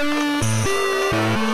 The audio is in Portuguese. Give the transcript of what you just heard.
Música